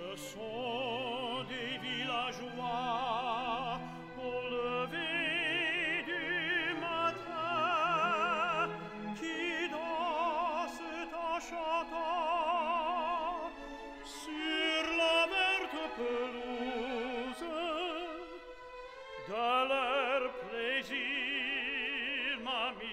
ce sont des villageois au lever du matin qui dansent en chantant sur la verte pelouse de leur plaisir, mamie.